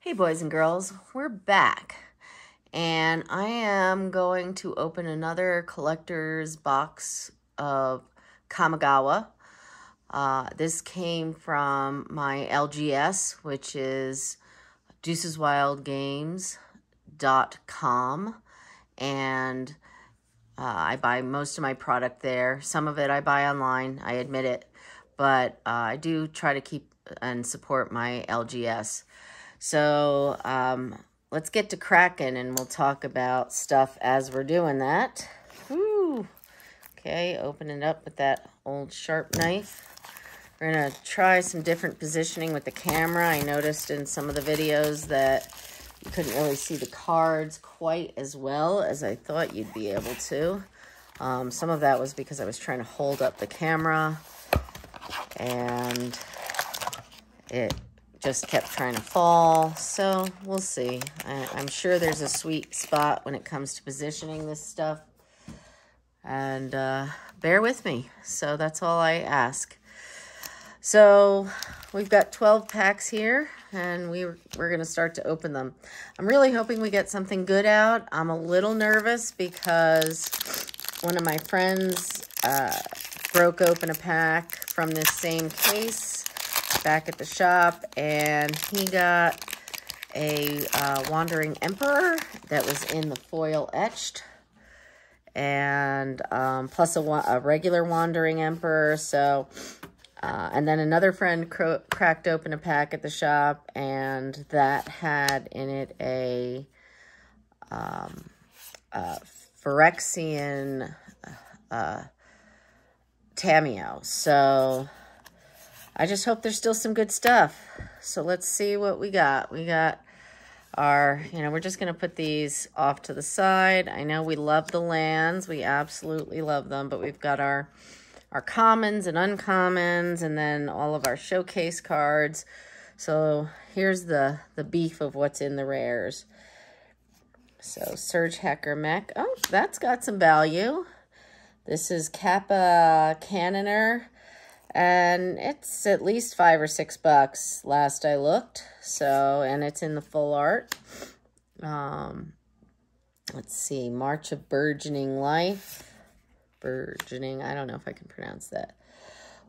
Hey boys and girls, we're back and I am going to open another collector's box of Kamigawa. Uh, this came from my LGS, which is deuceswildgames.com and uh, I buy most of my product there. Some of it I buy online, I admit it, but uh, I do try to keep and support my LGS. So um, let's get to cracking and we'll talk about stuff as we're doing that. Woo. Okay, open it up with that old sharp knife. We're to try some different positioning with the camera. I noticed in some of the videos that you couldn't really see the cards quite as well as I thought you'd be able to. Um, some of that was because I was trying to hold up the camera and it just kept trying to fall. So we'll see. I, I'm sure there's a sweet spot when it comes to positioning this stuff. And uh, bear with me. So that's all I ask. So we've got 12 packs here and we, we're going to start to open them. I'm really hoping we get something good out. I'm a little nervous because one of my friends uh, broke open a pack from this same case back at the shop and he got a uh, Wandering Emperor that was in the foil etched and um, plus a, a, regular Wandering Emperor. So, uh, and then another friend cracked open a pack at the shop and that had in it a, um, a Phyrexian uh, Tamiyo. So I just hope there's still some good stuff. So let's see what we got. We got our, you know, we're just going to put these off to the side. I know we love the lands. We absolutely love them, but we've got our our commons and uncommons and then all of our showcase cards. So here's the, the beef of what's in the rares. So Surgehacker Mech. Oh, that's got some value. This is Kappa Cannoneer. And it's at least five or six bucks last I looked. So, and it's in the full art. Um, let's see, March of Burgeoning Life. Burgeoning, I don't know if I can pronounce that.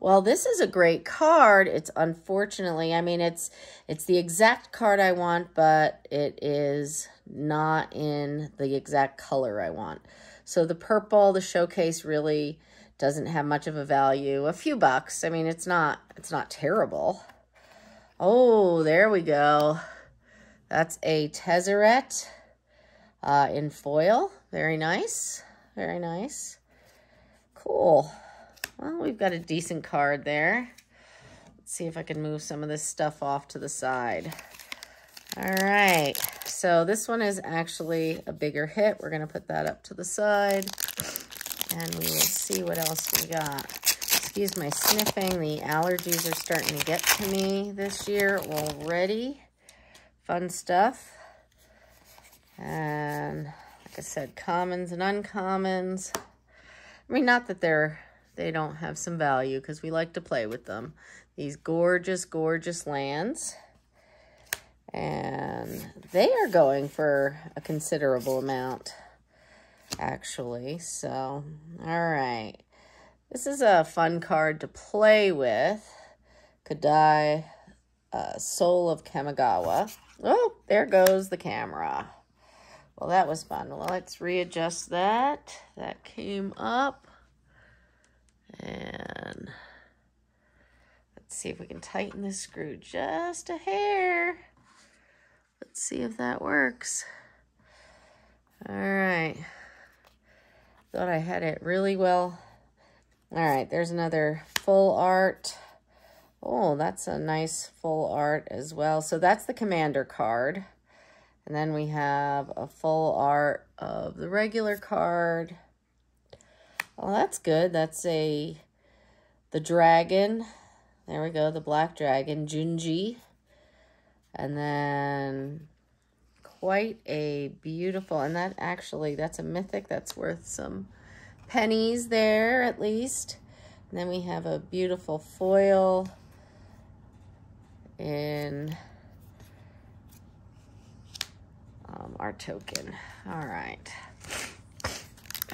Well, this is a great card. It's unfortunately, I mean, it's it's the exact card I want, but it is not in the exact color I want. So the purple, the showcase really doesn't have much of a value. A few bucks. I mean, it's not, it's not terrible. Oh, there we go. That's a Tezzeret uh, in foil. Very nice. Very nice. Cool. Well, we've got a decent card there. Let's see if I can move some of this stuff off to the side. All right. So this one is actually a bigger hit. We're going to put that up to the side and we will see what else we got. Excuse my sniffing. The allergies are starting to get to me this year already. Fun stuff. And like I said, commons and uncommons. I mean, not that they're they don't have some value because we like to play with them. These gorgeous, gorgeous lands. And they are going for a considerable amount actually. So, all right. This is a fun card to play with. Kyodai, uh, Soul of Kamigawa. Oh, there goes the camera. Well, that was fun. Well, let's readjust that. That came up. And let's see if we can tighten this screw just a hair. Let's see if that works. All right. Thought I had it really well. All right, there's another full art. Oh, that's a nice full art as well. So that's the commander card. And then we have a full art of the regular card. Well, that's good. That's a, the dragon. There we go, the black dragon, Junji. And then quite a beautiful, and that actually, that's a mythic that's worth some pennies there at least. And then we have a beautiful foil in um, our token. All right.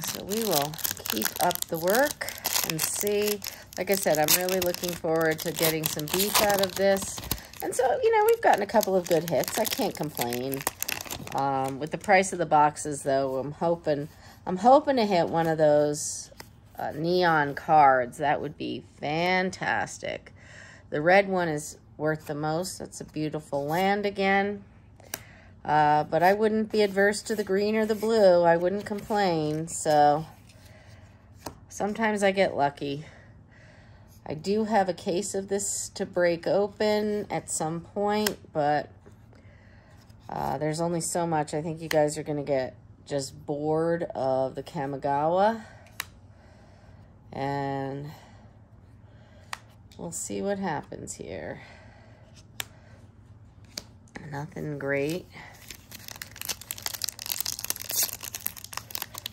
So we will keep up the work and see. Like I said, I'm really looking forward to getting some beef out of this. And so, you know, we've gotten a couple of good hits. I can't complain. Um, with the price of the boxes, though, I'm hoping I'm hoping to hit one of those uh, neon cards. That would be fantastic. The red one is worth the most. That's a beautiful land again. Uh, but I wouldn't be adverse to the green or the blue. I wouldn't complain. So sometimes I get lucky. I do have a case of this to break open at some point, but uh, there's only so much. I think you guys are going to get just bored of the Kamigawa. And we'll see what happens here. Nothing great.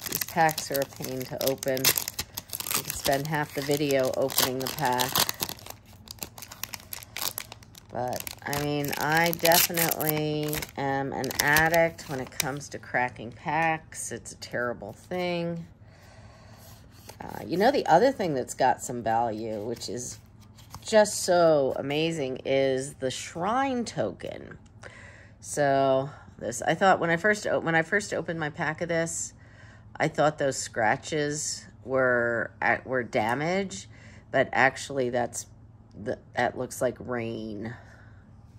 These packs are a pain to open. You could spend half the video opening the pack. But, I mean, I definitely am an addict when it comes to cracking packs. It's a terrible thing. Uh, you know, the other thing that's got some value, which is just so amazing, is the shrine token. So this, I thought when I first when I first opened my pack of this, I thought those scratches were were damage, but actually that's that looks like rain.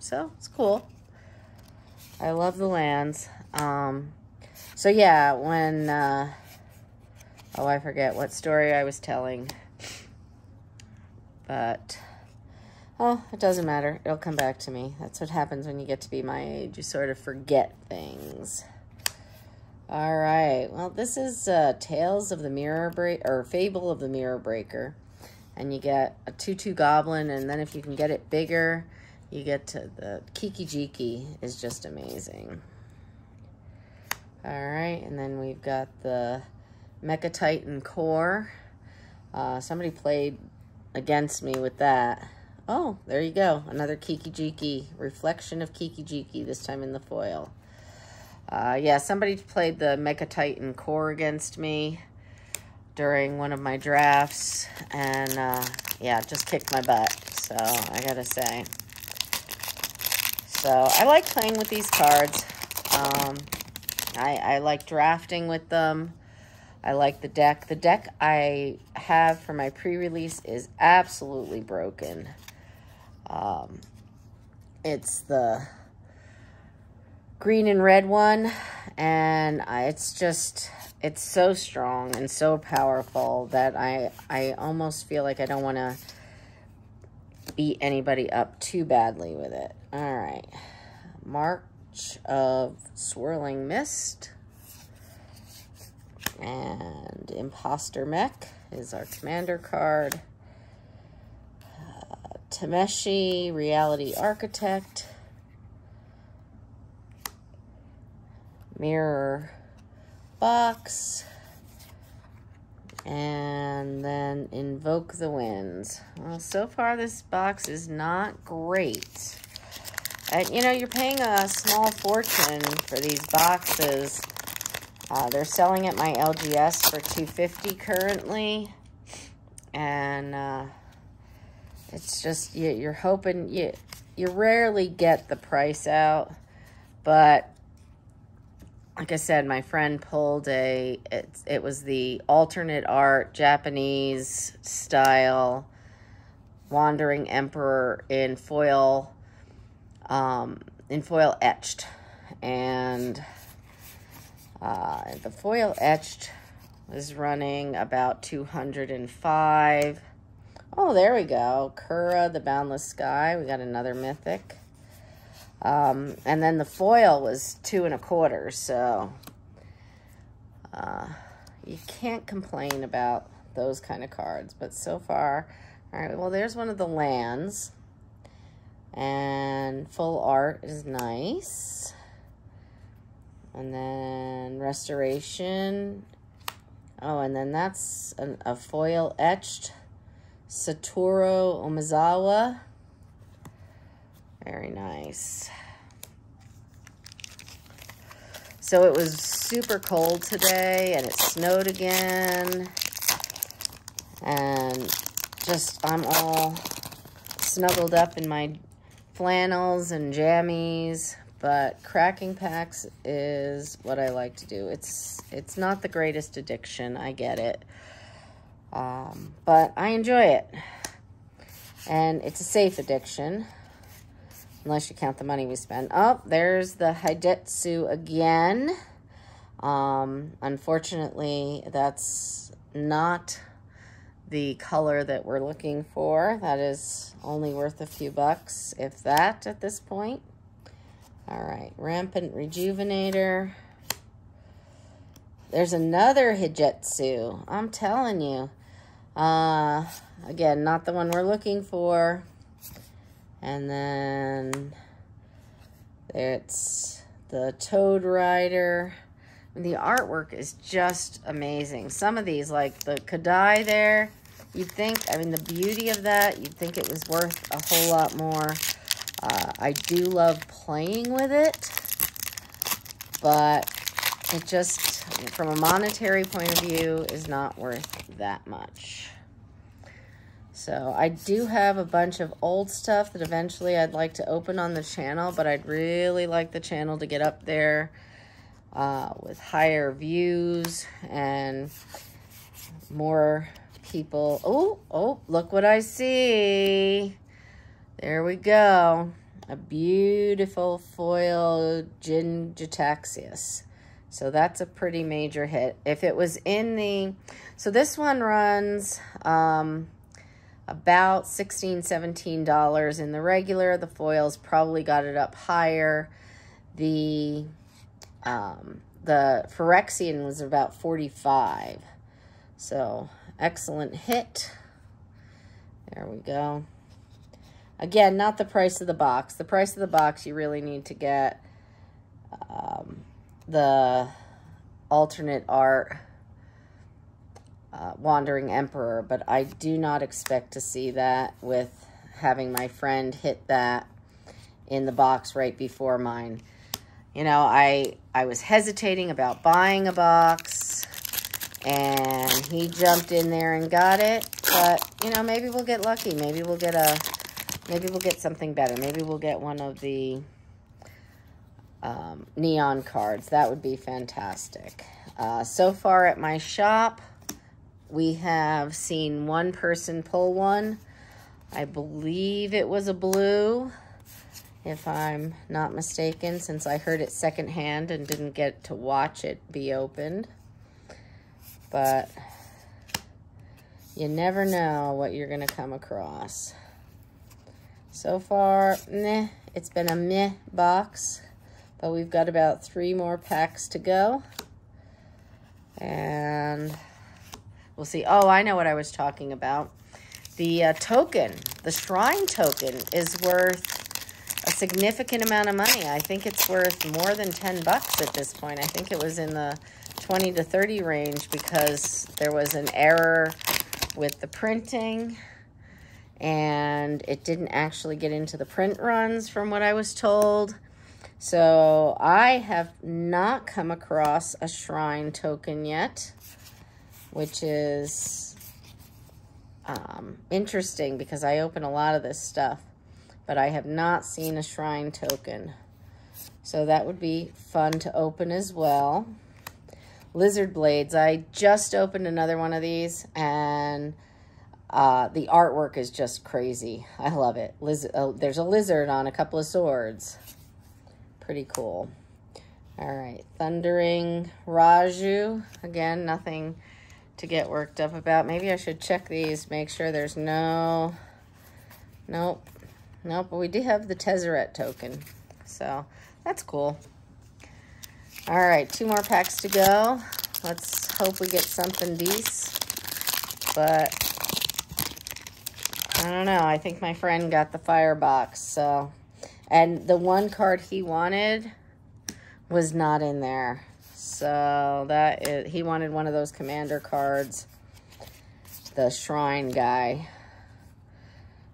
So it's cool. I love the lands. Um, so yeah, when uh, oh I forget what story I was telling, but Oh, it doesn't matter. It'll come back to me. That's what happens when you get to be my age. You sort of forget things. All right. Well, this is uh, Tales of the Mirror Break or Fable of the Mirror Breaker. And you get a 2-2 Goblin, and then if you can get it bigger, you get to the Kiki Jiki is just amazing. All right, and then we've got the Mechtitan Core. Uh, somebody played against me with that. Oh, there you go. Another Kiki Jiki. Reflection of Kiki Jiki, this time in the foil. Uh, yeah, somebody played the Mechtitan core against me during one of my drafts. And, uh, yeah, just kicked my butt. So, I gotta say. So, I like playing with these cards. Um, I, I like drafting with them. I like the deck. The deck I have for my pre-release is absolutely broken. Um, it's the green and red one, and I, it's just, it's so strong and so powerful that I, I almost feel like I don't want to beat anybody up too badly with it. All right. March of Swirling Mist. And Imposter Mech is our commander card. Uh, Tameshi, Reality Architect, Mirror Box, and then Invoke the Winds. Well, so far this box is not great. You know, you're paying a small fortune for these boxes. Uh, they're selling at my LGS for 250 currently. And, uh, it's just, you, you're hoping, you, you rarely get the price out, but like I said, my friend pulled a, it, it was the alternate art, Japanese style, Wandering Emperor in foil, um, in foil etched. And uh, the foil etched is running about 205 Oh, there we go. Kura, the Boundless Sky. We got another mythic. Um, and then the foil was two and a quarter, so uh, you can't complain about those kind of cards. But so far, all right, well, there's one of the lands. And full art is nice. And then restoration. Oh, and then that's an, a foil etched Satoru Umezawa. Very nice. So it was super cold today and it snowed again. And just, I'm all snuggled up in my flannels and jammies. But cracking packs is what I like to do. It's, it's not the greatest addiction. I get it. Um, but I enjoy it. And it's a safe addiction. Unless you count the money we spend. Oh, there's the Hidetsu again. Um, unfortunately, that's not the color that we're looking for. That is only worth a few bucks, if that, at this point. All right, Rampant Rejuvenator. There's another Hidetsu. I'm telling you. Uh, again, not the one we're looking for. And then it's the Toad Rider. The artwork is just amazing. Some of these, like the Kyodai there, you'd think, I mean, the beauty of that, you'd think it was worth a whole lot more. Uh, I do love playing with it, but it just, from a monetary point of view, is not worth that much. So I do have a bunch of old stuff that eventually I'd like to open on the channel, but I'd really like the channel to get up there uh, with higher views and more people. Oh, oh, look what I see. There we go. A beautiful foil Jin-Gitaxias. So that's a pretty major hit. If it was in the, so this one runs, um, about $16, $17 in the regular. The foils probably got it up higher. The um, the Phyrexian was about 45 So excellent hit. There we go. Again, not the price of the box. The price of the box you really need to get um, the alternate art uh, Wandering Emperor, but I do not expect to see that with having my friend hit that in the box right before mine. You know, I, I was hesitating about buying a box, and he jumped in there and got it, but, you know, maybe we'll get lucky. Maybe we'll get a, maybe we'll get something better. Maybe we'll get one of the um, neon cards. That would be fantastic. Uh, so far at my shop, we have seen one person pull one. I believe it was a blue, if I'm not mistaken, since I heard it secondhand and didn't get to watch it be opened. But you never know what you're going to come across. So far, meh, it's been a meh box, but we've got about three more packs to go. And We'll see. Oh, I know what I was talking about. The uh, token, the shrine token, is worth a significant amount of money. I think it's worth more than 10 bucks at this point. I think it was in the 20 to 30 range because there was an error with the printing and it didn't actually get into the print runs from what I was told. So I have not come across a shrine token yet which is um, interesting because I open a lot of this stuff, but I have not seen a shrine token. So that would be fun to open as well. Lizard Blades. I just opened another one of these, and uh, the artwork is just crazy. I love it. Liz uh, there's a lizard on a couple of swords. Pretty cool. All right, Thundering Raiju. Again, nothing to get worked up about. Maybe I should check these, make sure there's no, nope, nope, but we do have the Tezzeret token, so that's cool. All right, two more packs to go. Let's hope we get something decent, but I don't know. I think my friend got the firebox, so, and the one card he wanted was not in there. So that is, he wanted one of those commander cards, the shrine guy.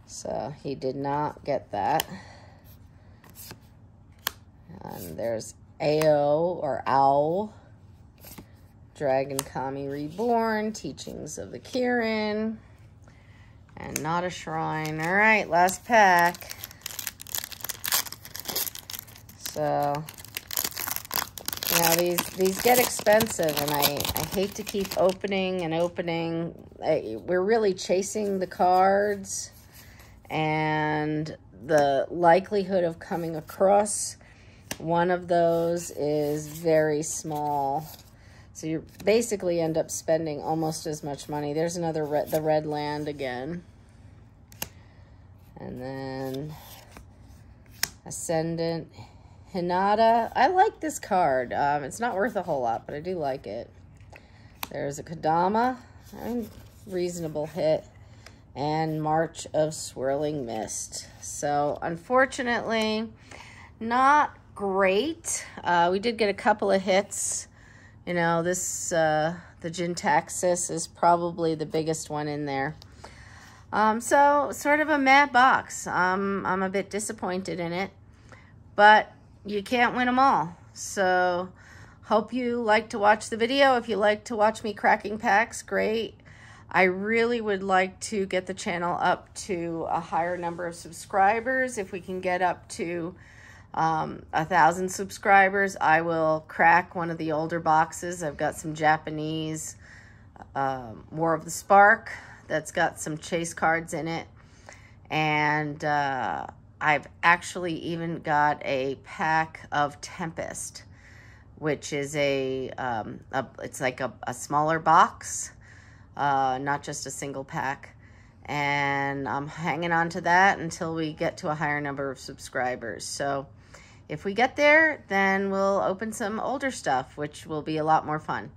So he did not get that. And there's AO or OWL. Dragon Kami Reborn, Teachings of the Kirin, and Not a Shrine. All right, last pack. So, you know, these, these get expensive, and I, I hate to keep opening and opening. I, we're really chasing the cards, and the likelihood of coming across one of those is very small. So you basically end up spending almost as much money. There's another the red land again. And then Ascendant Hinata. I like this card. Um, it's not worth a whole lot, but I do like it. There's a Kodama. reasonable hit. And March of Swirling Mist. So, unfortunately, not great. Uh, we did get a couple of hits. You know, this, uh, the Jin-Taxis is probably the biggest one in there. Um, so, sort of a mad box. Um, I'm a bit disappointed in it. But you can't win them all. So, hope you like to watch the video. If you like to watch me cracking packs, great. I really would like to get the channel up to a higher number of subscribers. If we can get up to um, a thousand subscribers, I will crack one of the older boxes. I've got some Japanese um, War of the Spark that's got some chase cards in it. And uh, I've actually even got a pack of Tempest, which is a, um, a it's like a, a smaller box, uh, not just a single pack and I'm hanging on to that until we get to a higher number of subscribers. So if we get there, then we'll open some older stuff, which will be a lot more fun.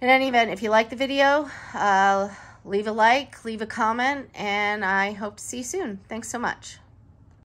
In any event, if you like the video, uh, leave a like, leave a comment, and I hope to see you soon. Thanks so much.